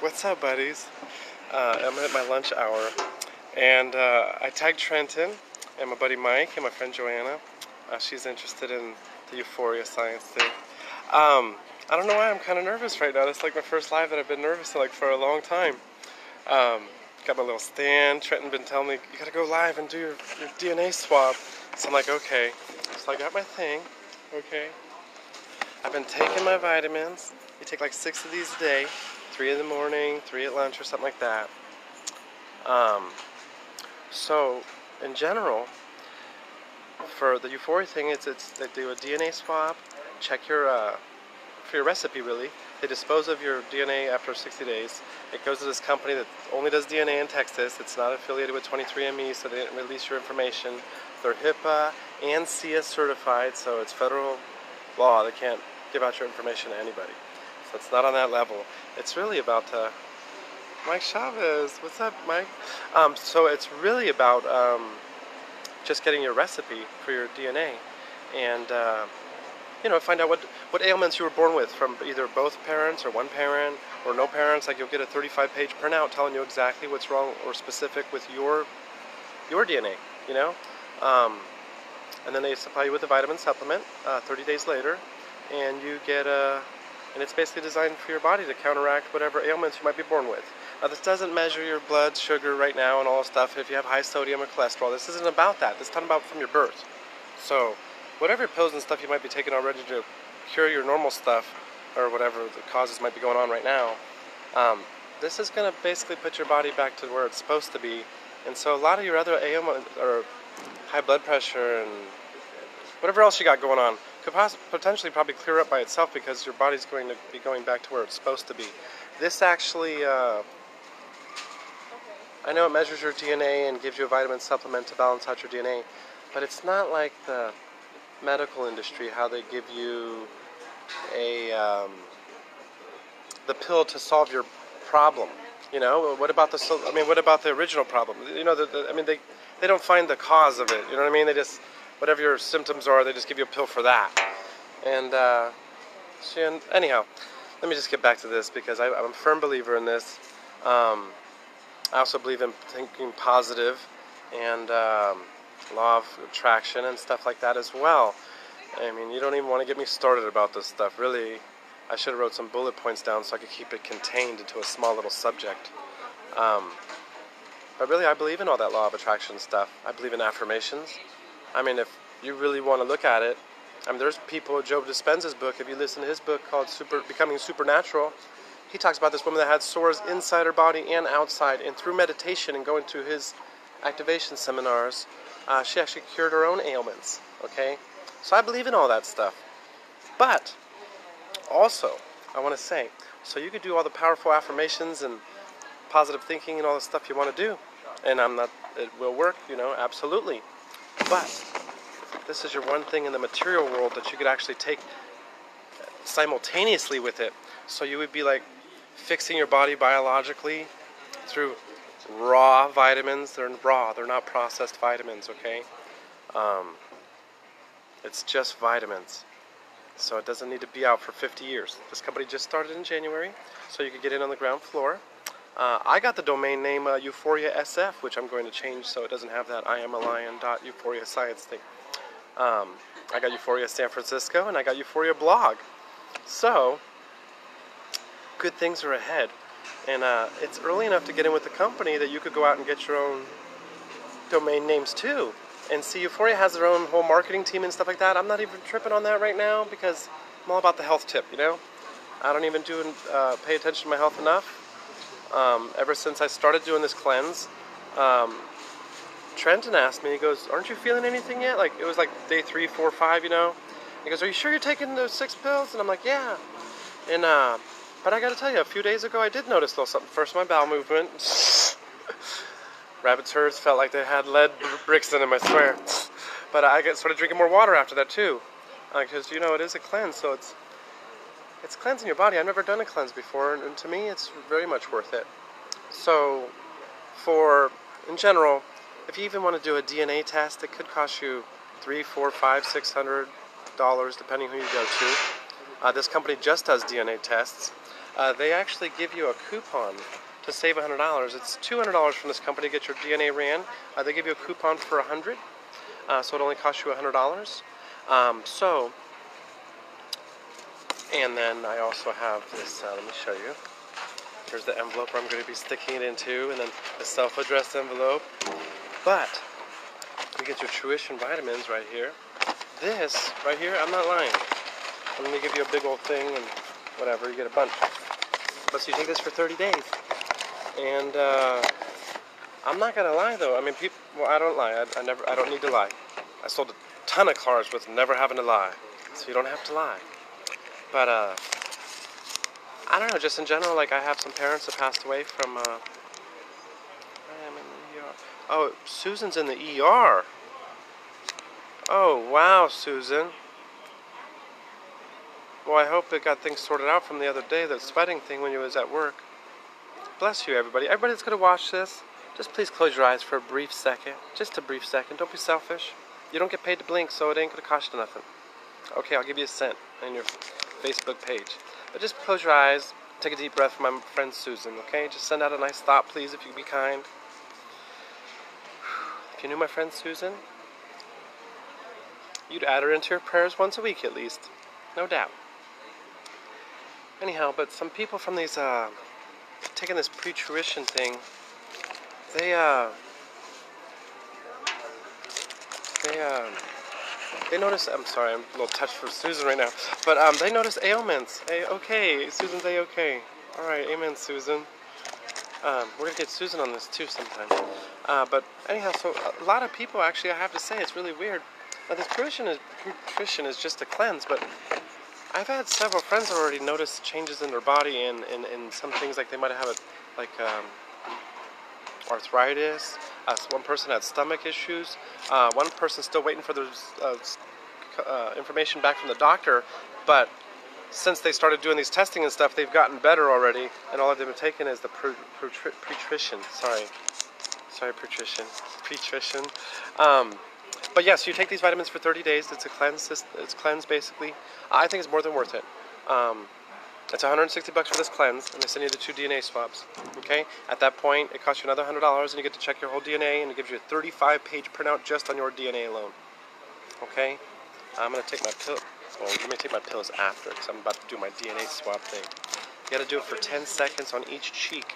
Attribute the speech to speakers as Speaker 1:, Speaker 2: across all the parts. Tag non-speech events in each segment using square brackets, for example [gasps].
Speaker 1: What's up, buddies? Uh, I'm at my lunch hour, and uh, I tagged Trenton and my buddy Mike and my friend Joanna. Uh, she's interested in the Uforia science thing. Um, I don't know why I'm kind of nervous right now. It's like my first live that I've been nervous like for a long time. Um, got my little stand. Trenton been telling me you gotta go live and do your, your DNA swab. So I'm like, okay. So I got my thing. Okay. I've been taking my vitamins. You take like six of these a day, three in the morning, three at lunch, or something like that. Um, so, in general, for the Uforia thing, it's it's they do a DNA swab, check your uh, for your recipe really. They dispose of your DNA after 60 days. It goes to this company that only does DNA in Texas. It's not affiliated with 23andMe, so they didn't release your information. They're HIPAA and CS certified, so it's federal law. They can't give out your information to anybody. So it's not on that level. It's really about uh, Mike Chavez. What's up, Mike? Um, so it's really about um, just getting your recipe for your DNA and uh, you know find out what what ailments you were born with from either both parents or one parent or no parents. Like you'll get a 35-page printout telling you exactly what's wrong or specific with your your DNA. You know. Um, and then they supply you with a vitamin supplement uh, 30 days later, and you get a, and it's basically designed for your body to counteract whatever ailments you might be born with. Now, this doesn't measure your blood sugar right now and all stuff if you have high sodium or cholesterol. This isn't about that. This is talking about from your birth. So, whatever pills and stuff you might be taking already to cure your normal stuff or whatever the causes might be going on right now, um, this is going to basically put your body back to where it's supposed to be. And so, a lot of your other ailments or high blood pressure and whatever else you got going on could potentially probably clear up by itself because your body's going to be going back to where it's supposed to be. This actually, uh, I know it measures your DNA and gives you a vitamin supplement to balance out your DNA, but it's not like the medical industry how they give you a um, the pill to solve your problem. You know, what about the? I mean, what about the original problem? You know, the, the, I mean, they they don't find the cause of it. You know what I mean? They just whatever your symptoms are, they just give you a pill for that. And uh, so, and anyhow, let me just get back to this because I, I'm a firm believer in this. Um, I also believe in thinking positive and um, law of attraction and stuff like that as well. I mean, you don't even want to get me started about this stuff. Really, I should have wrote some bullet points down so I could keep it contained into a small little subject. Um, but really, I believe in all that law of attraction stuff. I believe in affirmations. I mean, if you really want to look at it, I mean, there's people. Joe Dispenza's book. If you listen to his book called "Super Becoming Supernatural," he talks about this woman that had sores inside her body and outside, and through meditation and going to his activation seminars, uh, she actually cured her own ailments. Okay, so I believe in all that stuff. But also, I want to say, so you could do all the powerful affirmations and positive thinking and all the stuff you want to do, and I'm not. It will work, you know, absolutely. But this is your one thing in the material world that you could actually take simultaneously with it. So you would be like fixing your body biologically through raw vitamins. They're raw, they're not processed vitamins, okay? Um, it's just vitamins. So it doesn't need to be out for 50 years. This company just started in January, so you could get in on the ground floor. Uh, I got the domain name uh, Uforia SF, which I'm going to change so it doesn't have that I am a lion dot Uforia science thing. Um, I got Uforia San Francisco and I got Uforia blog. So, good things are ahead. And uh, it's early enough to get in with the company that you could go out and get your own domain names too. And see, Uforia has their own whole marketing team and stuff like that. I'm not even tripping on that right now because I'm all about the health tip, you know? I don't even do uh, pay attention to my health enough. Um, ever since I started doing this cleanse, um, Trenton asked me, he goes, Aren't you feeling anything yet? Like, it was like day three, four, five, you know? He goes, Are you sure you're taking those six pills? And I'm like, Yeah. And, uh, but I gotta tell you, a few days ago I did notice a little something. First, my bowel movement. [laughs] Rabbit's herds felt like they had lead bricks in them, I swear. But I got started drinking more water after that, too. Because, you know, it is a cleanse, so it's it's cleansing your body. I've never done a cleanse before, and, and to me, it's very much worth it. So, for in general, if you even want to do a DNA test, it could cost you three, four, five, six hundred dollars, depending who you go to. Uh, this company just does DNA tests. uh, they actually give you a coupon to save $100. It's $200 from this company to get your DNA ran. Uh, they give you a coupon for 100 uh, so it only costs you $100. Um, so, and then I also have this, uh, let me show you. Here's the envelope I'm going to be sticking it into, and then the self-addressed envelope. But, you get your tuition vitamins right here. This, right here, I'm not lying. Let me give you a big old thing and whatever, you get a bunch. But so you take this for 30 days. And uh, I'm not gonna lie though. I mean, people. Well, I don't lie. I, I never. I don't need to lie. I sold a ton of cars with never having to lie, so you don't have to lie. But uh, I don't know. Just in general, like I have some parents that passed away from. Uh, I am in the ER. Oh, Susan's in the ER. Oh wow, Susan. Well, I hope it got things sorted out from the other day, that sweating thing when you was at work. Bless you, everybody. Everybody that's going to watch this, just please close your eyes for a brief second. Just a brief second. Don't be selfish. You don't get paid to blink, so it ain't going to cost you nothing. Okay, I'll give you a cent on your Facebook page. But just close your eyes, take a deep breath for my friend Susan, okay? Just send out a nice thought, please, if you be kind. If you knew my friend Susan, you'd add her into your prayers once a week at least. No doubt. Anyhow, but some people from these, uh, taking this pre-tuition thing, they, uh, they, uh, they notice, I'm sorry, I'm a little touched for Susan right now, but, um, they notice ailments. A okay, Susan's A-okay. Alright, amen, Susan. Um, we're gonna get Susan on this too sometime. Uh, but anyhow, so a lot of people actually, I have to say, it's really weird. Now, this nutrition is, nutrition is just a cleanse, but I've had several friends already notice changes in their body and, and, and some things like they might have a, like um, arthritis. Uh, one person had stomach issues. Uh, one person still waiting for the uh, uh, information back from the doctor, but since they started doing these testing and stuff, they've gotten better already, and all they've been taking is the nutrition. Sorry, sorry, nutrition, nutrition. Um, but yes, you take these vitamins for 30 days. It's a cleanse. It's cleanse basically. I think it's more than worth it. Um, it's 160 bucks for this cleanse, and they send you the two DNA swabs. Okay. At that point, it costs you another hundred dollars, and you get to check your whole DNA, and it gives you a 35-page printout just on your DNA alone. Okay. I'm gonna take my pill. Well, let me take my pills after, because I'm about to do my DNA swab thing. You gotta do it for 10 seconds on each cheek.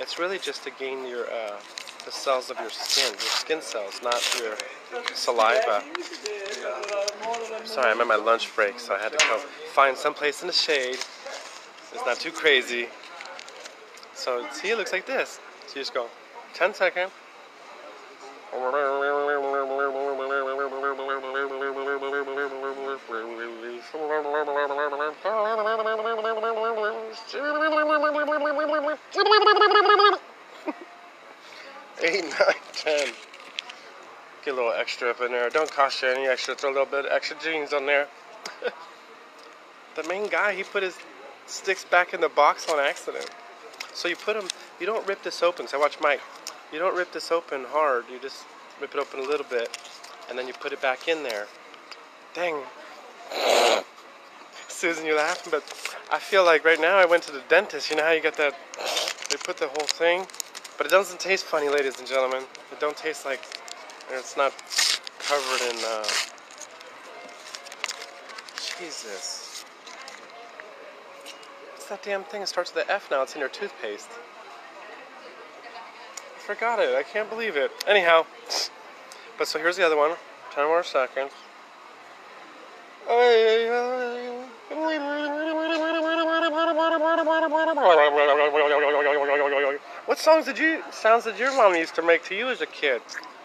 Speaker 1: It's really just to gain your uh, the cells of your skin, your skin cells, not your saliva. Sorry, I'm at my lunch break, so I had to go find someplace in the shade. It's not too crazy. So see, it looks like this. So you just go 10 seconds. [laughs] Eight, nine, ten. Get a little extra up in there. Don't cost you any extra. Throw a little bit of extra jeans on there. [laughs] the main guy, he put his sticks back in the box on accident. So you put them, you don't rip this open. So I watch Mike. You don't rip this open hard. You just rip it open a little bit. And then you put it back in there. Dang. [laughs] Susan, you're laughing, but I feel like right now I went to the dentist. You know how you got that, they put the whole thing but it doesn't taste funny, ladies and gentlemen. It don't taste like it's not covered in. Uh, Jesus. That damn thing? It starts with the F now. It's in your toothpaste. I forgot it. I can't believe it. Anyhow, but so here's the other one. Ten more seconds. What songs did you sounds did your mom used to make to you as a kid?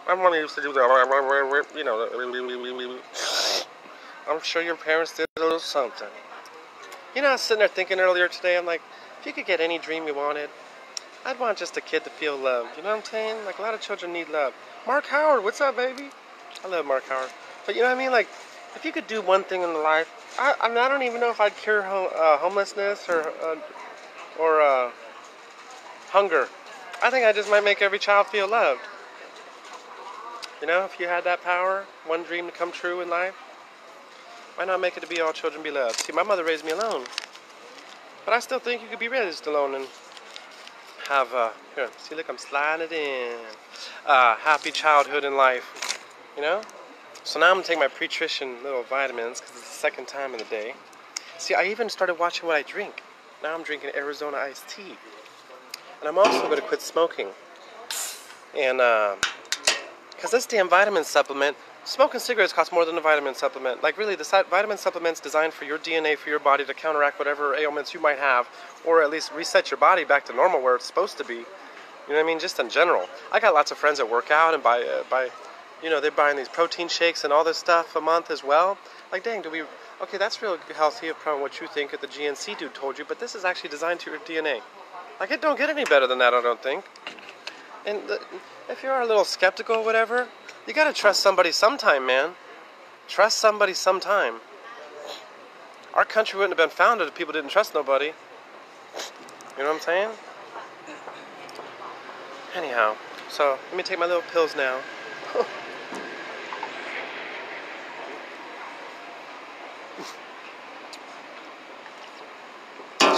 Speaker 1: My mom used to do that, you know. I'm sure your parents did a little something. You know, I was sitting there thinking earlier today. I'm like, if you could get any dream you wanted, I'd want just a kid to feel loved. You know what I'm saying? Like a lot of children need love. Mark Howard, what's up, baby? I love Mark Howard. But you know what I mean? Like, if you could do one thing in life, I, I, mean, I don't even know if I'd cure ho- uh, homelessness or uh, or uh, hunger. I think I just might make every child feel loved. You know, if you had that power, one dream to come true in life, why not make it to be all children be loved? See, my mother raised me alone. But I still think you could be raised alone and have a, here, see, look, I'm sliding it in. Uh, happy childhood in life, you know? So now I'm gonna take my pre-nutrition little vitamins because it's the second time in the day. See, I even started watching what I drink. Now I'm drinking Arizona iced tea. And I'm also gonna quit smoking. And, because uh, this damn vitamin supplement, smoking cigarettes costs more than a vitamin supplement. Like, really, the vitamin supplement's designed for your DNA, for your body to counteract whatever ailments you might have, or at least reset your body back to normal where it's supposed to be. You know what I mean? Just in general. I got lots of friends that work out and buy, uh, buy, you know, they're buying these protein shakes and all this stuff a month as well. Like, dang, do we? Okay, that's real healthy from what you think that the GNC dude told you, but this is actually designed to your DNA. Like, it don't get any better than that, I don't think. And the, if you're a little skeptical whatever, you gotta trust somebody sometime, man. Trust somebody sometime. Our country wouldn't have been founded if people didn't trust nobody. You know what I'm saying? Anyhow, so let me take my little pills now. [laughs]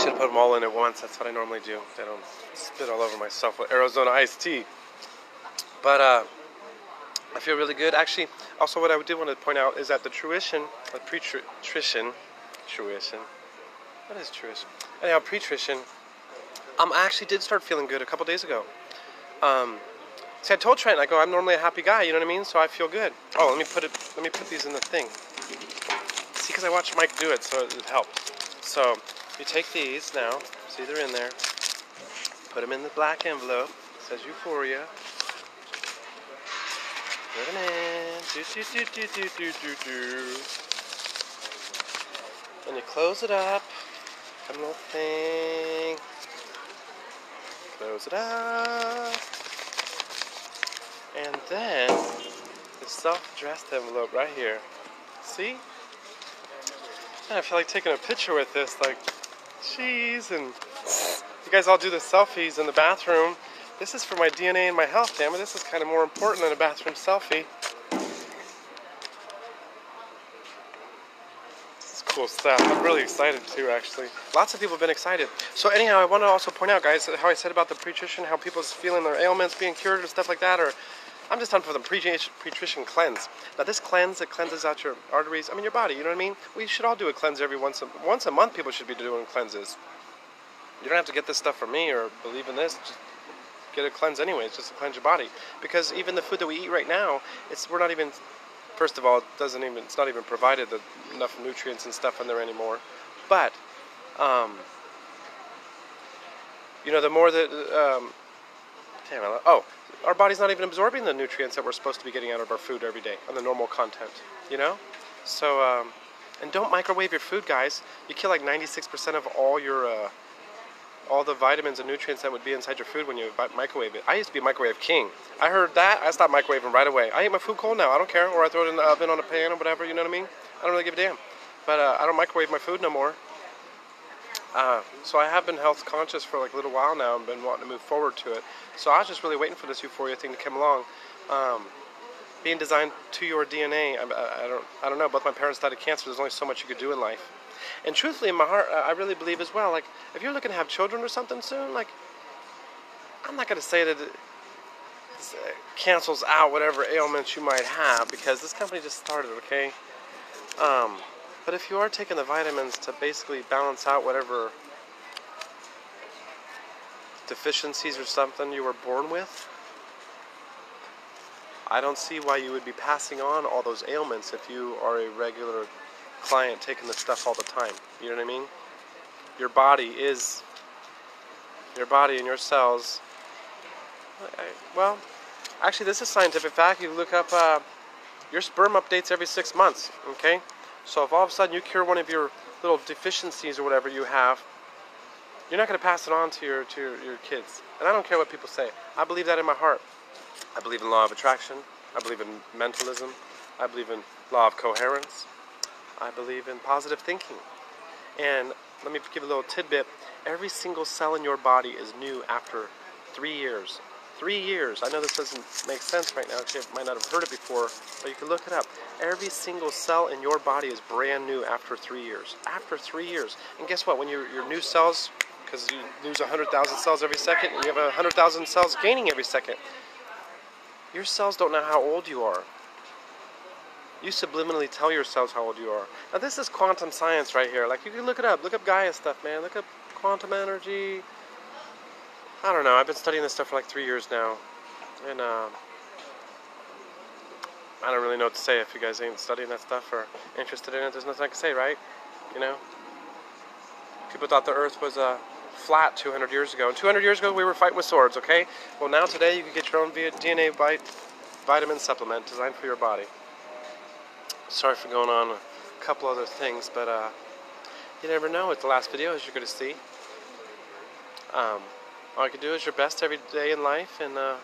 Speaker 1: should put them all in at once. That's what I normally do. I don't spit all over myself with Arizona iced tea. But uh, I feel really good. Actually, also what I did want to point out is that the tuition, the pre-nutrition, tuition, what is tuition? Anyhow, pre-nutrition, um, I actually did start feeling good a couple days ago. Um, see, I told Trent, I go, I'm normally a happy guy, you know what I mean? So I feel good. Oh, let me put it, let me put these in the thing. See, because I watched Mike do it, so it helped. So you take these now, see they're in there, put them in the black envelope, it says Uforia. Let him in. Do, do, do, do, do, do, do, do. When you close it up, come little thing. Close it up. And then the self-dressed envelope right here. See? I feel like taking a picture with this, like, cheese, and you guys all do the selfies in the bathroom. This is for my DNA and my health, damn it. This is kind of more important than a bathroom selfie. This is cool stuff. I'm really excited too, actually. Lots of people have been excited. So anyhow, I want to also point out, guys, how I said about the pre-nutrition, how people's feeling their ailments being cured and stuff like that, or I'm just done for the pre-nutrition cleanse. Now this cleanse, it cleanses out your arteries, I mean your body, you know what I mean? We should all do a cleanse every once a, once a month people should be doing cleanses. You don't have to get this stuff from me or believe in this, just get a cleanse anyway. It's just to cleanse your body. Because even the food that we eat right now, it's we're not even first of all, it doesn't even it's not even provided the, enough nutrients and stuff in there anymore. But um, you know, the more that um, damn, oh, our body's not even absorbing the nutrients that we're supposed to be getting out of our food every day on the normal content, you know? So, um, and don't microwave your food, guys. You kill like 96% of all your, uh, all the vitamins and nutrients that would be inside your food when you microwave it. I used to be microwave king. I heard that, I stopped microwaving right away. I eat my food cold now, I don't care. Or I throw it in the oven on a pan or whatever, you know what I mean? I don't really give a damn. But uh, I don't microwave my food no more. Uh, so I have been health conscious for like a little while now and been wanting to move forward to it. So I was just really waiting for this Uforia thing to come along. Um, being designed to your DNA, I, I, don't, I don't know. Both my parents died of cancer. There's only so much you could do in life. And truthfully, in my heart, I really believe as well. Like, if you're looking to have children or something soon, like, I'm not gonna say that it cancels out whatever ailments you might have because this company just started. Okay. Um, but if you are taking the vitamins to basically balance out whatever deficiencies or something you were born with, I don't see why you would be passing on all those ailments if you are a regular client taking the stuff all the time. You know what I mean? Your body is, your body and your cells, well, actually, this is scientific fact. You look up, uh, your sperm updates every six months, okay? So if all of a sudden you cure one of your little deficiencies or whatever you have, you're not going to pass it on to your to your, your kids. And I don't care what people say. I believe that in my heart. I believe in law of attraction. I believe in mentalism. I believe in law of coherence. I believe in positive thinking. And let me give a little tidbit. Every single cell in your body is new after three years. three years. I know this doesn't make sense right now you might not have heard it before, but you can look it up. Every single cell in your body is brand new after three years. After three years. And guess what? When your, your new cells, because you lose 100,000 cells every second, and you have 100,000 cells gaining every second, your cells don't know how old you are. You subliminally tell yourselves how old you are. Now this is quantum science right here. Like you can look it up. Look up Gaia stuff, man. Look up quantum energy. I don't know. I've been studying this stuff for like three years now, and uh, I don't really know what to say if you guys ain't studying that stuff or interested in it. There's nothing I can say, right? You know. People thought the Earth was uh, flat 200 years ago, and 200 years ago we were fighting with swords. Okay. Well, now today you can get your own DNA vitamin supplement designed for your body. Sorry for going on a couple other things, but uh, you never know. It's the last video, as you're going to see. Um, all you can do is your best every day in life and uh,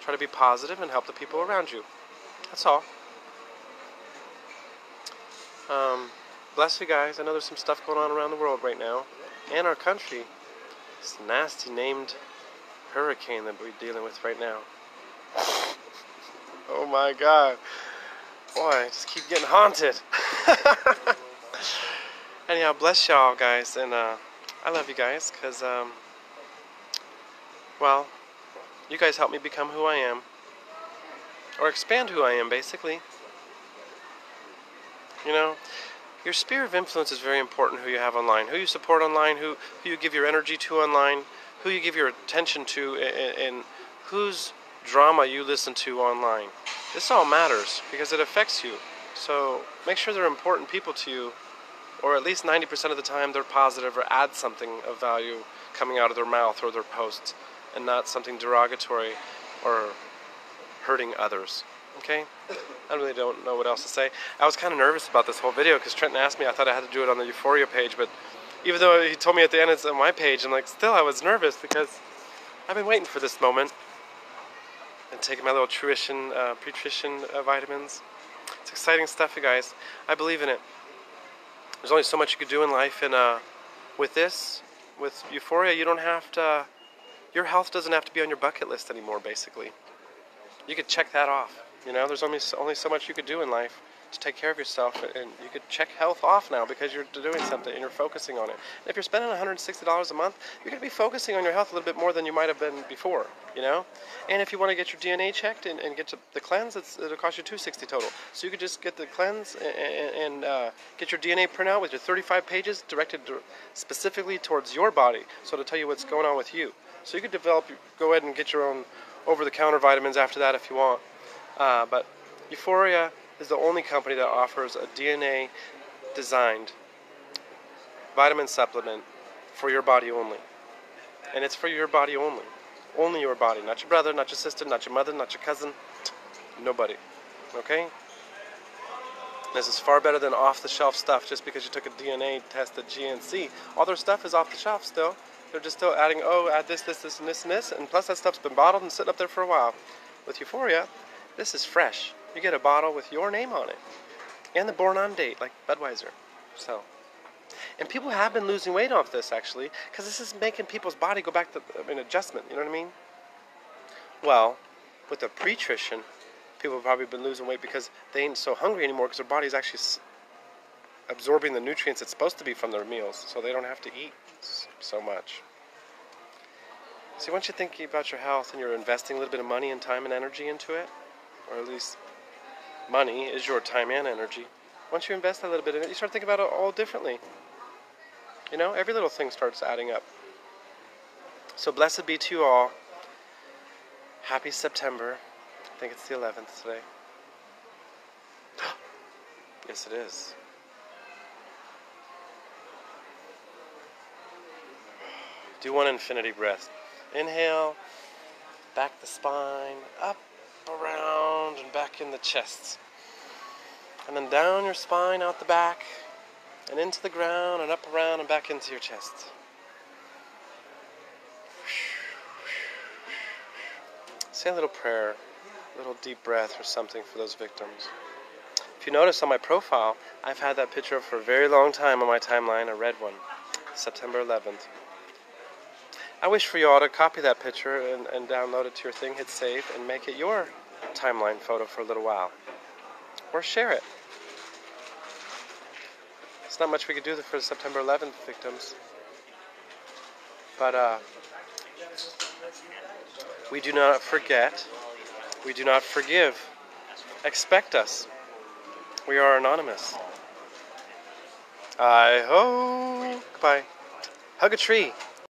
Speaker 1: try to be positive and help the people around you. That's all. Um, bless you guys. I know there's some stuff going on around the world right now and our country. This nasty named hurricane that we're dealing with right now. [laughs] oh my god. Boy, I just keep getting haunted. [laughs] Anyhow, bless y'all, guys, and uh, I love you guys, because, um, well, you guys help me become who I am, or expand who I am, basically. You know, your sphere of influence is very important who you have online, who you support online, who, who you give your energy to online, who you give your attention to, and, and whose drama you listen to online. This all matters because it affects you. So make sure they're important people to you, or at least 90% of the time they're positive or add something of value coming out of their mouth or their posts, and not something derogatory or hurting others. Okay? I really don't know what else to say. I was kind of nervous about this whole video because Trenton asked me. I thought I had to do it on the Uforia page, but even though he told me at the end it's on my page, I'm like, still, I was nervous because I've been waiting for this moment taking my little tuition, uh, nutrition uh, vitamins. It's exciting stuff, you guys. I believe in it. There's only so much you could do in life, and uh, with this, with Uforia, you don't have to. Your health doesn't have to be on your bucket list anymore. Basically, you could check that off. You know, there's only only so much you could do in life to take care of yourself, and you could check health off now because you're doing something and you're focusing on it. And if you're spending $160 a month, you're going to be focusing on your health a little bit more than you might have been before, you know? And if you want to get your DNA checked and, and get to the cleanse, it'll cost you 260 total. So you could just get the cleanse and, and uh, get your DNA printout with your 35 pages directed specifically towards your body, so to tell you what's going on with you. So you could develop, go ahead and get your own over-the-counter vitamins after that if you want. Uh, but Uforia is the only company that offers a DNA designed vitamin supplement for your body only. And it's for your body only. Only your body. Not your brother, not your sister, not your mother, not your cousin. Nobody. Okay? This is far better than off the shelf stuff just because you took a DNA test at GNC. All their stuff is off the shelf still. They're just still adding, oh, add this, this, this, and this, and this. And plus, that stuff's been bottled and sitting up there for a while. With Uforia, this is fresh. You get a bottle with your name on it and the born on date, like Budweiser. So, and people have been losing weight off this actually, because this is making people's body go back to I mean, adjustment. You know what I mean? Well, with the pre-trition, people have probably been losing weight because they ain't so hungry anymore because their body's actually absorbing the nutrients it's supposed to be from their meals, so they don't have to eat so much. See, once you think about your health and you're investing a little bit of money and time and energy into it, or at least money is your time and energy. Once you invest a little bit in it, you start thinking about it all differently. You know, every little thing starts adding up. So blessed be to you all. Happy September. I think it's the 11th today. [gasps] yes, it is. Do one infinity breath. Inhale, back the spine, up around and back in the chest. And then down your spine, out the back, and into the ground, and up around and back into your chest. Say a little prayer, a little deep breath or something for those victims. If you notice on my profile, I've had that picture for a very long time on my timeline, a red one, September 11th. I wish for you all to copy that picture and, and download it to your thing, hit save, and make it your timeline photo for a little while. Or share it. There's not much we could do for the September 11th victims. But uh, we do not forget. We do not forgive. Expect us. We are anonymous. I hope. Goodbye. Hug a tree.